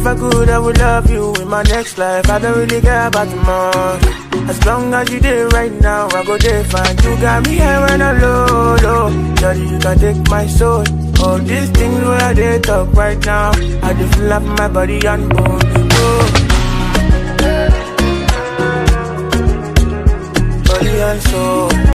If I could, I would love you in my next life. I don't really care about tomorrow. As long as you there right now, I go there fine. You got me here when I low, low. Oh. Daddy, you can take my soul. All these things where they talk right now. I just feel my body and bone. Oh. Body and soul.